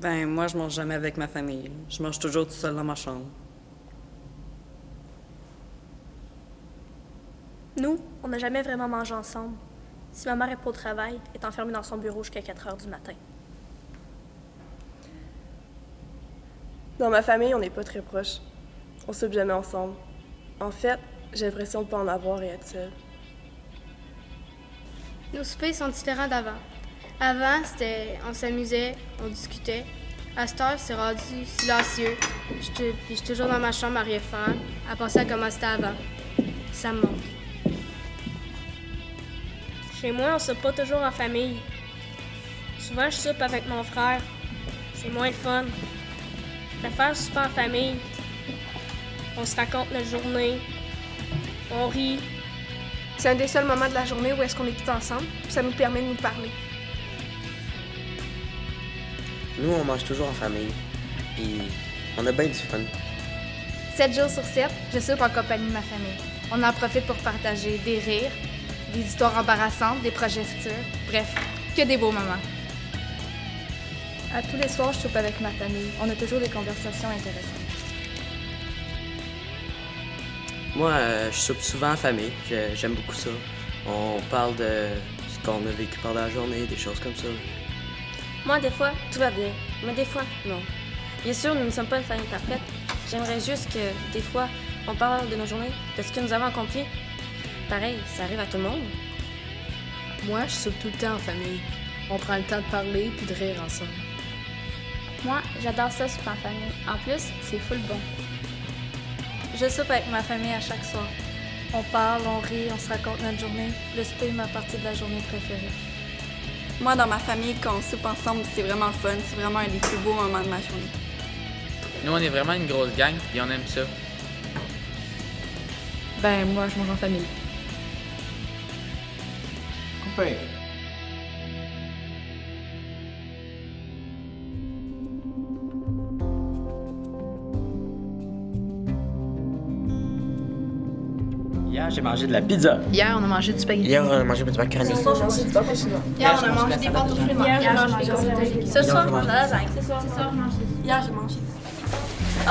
Ben, moi, je mange jamais avec ma famille. Je mange toujours tout seul dans ma chambre. Nous, on n'a jamais vraiment mangé ensemble. Si ma mère est pas au travail, elle est enfermée dans son bureau jusqu'à 4 heures du matin. Dans ma famille, on n'est pas très proches. On soupe jamais ensemble. En fait, j'ai l'impression de pas en avoir et être seule. Nos soupers sont différents d'avant. Avant, c'était on s'amusait, on discutait. À cette heure, c'est rendu silencieux. Je te- puis je suis toujours dans ma chambre à rien faire, à penser à comment c'était avant? Ça me manque. Chez moi, on soupe pas toujours en famille. Souvent, je soupe avec mon frère. C'est moins le fun. Je préfère souper en famille. On se raconte notre journée. On rit. C'est un des seuls moments de la journée où est-ce qu'on est tous ensemble, puis ça nous permet de nous parler. Nous, on mange toujours en famille. Puis, on a bien du fun. 7 jours sur 7, je soupe en compagnie de ma famille. On en profite pour partager des rires, des histoires embarrassantes, des projets futurs. Bref, que des beaux moments. À tous les soirs, je soupe avec ma famille. On a toujours des conversations intéressantes. Moi, euh, je soupe souvent en famille. J'ai- J'aime beaucoup ça. On parle de ce qu'on a vécu pendant la journée, des choses comme ça. Moi, des fois, tout va bien. Mais des fois, non. Bien sûr, nous ne sommes pas une famille parfaite. J'aimerais juste que, des fois, on parle de nos journées, de ce que nous avons accompli. Pareil, ça arrive à tout le monde. Moi, je soupe tout le temps en famille. On prend le temps de parler puis de rire ensemble. Moi, j'adore ça, souper en famille. En plus, c'est full bon. Je soupe avec ma famille à chaque soir. On parle, on rit, on se raconte notre journée. Le souper est ma partie de la journée préférée. Moi, dans ma famille, quand on soupe ensemble, c'est vraiment le fun. C'est vraiment un des plus beaux moments de ma journée. Nous, on est vraiment une grosse gang, et on aime ça. Ben, moi, je mange en famille. Coupé. Hier, j'ai mangé de la pizza. Hier, on a mangé du spaghetti. Hier, on a mangé du macaroni. Hier, on a mangé des pâtes aux fruits de Hier, j'ai mer. mangé des. Ce soir, je mange la lasagne. Ce soir, Ce soir, je mange des- Hier, j'ai mangé. Oh,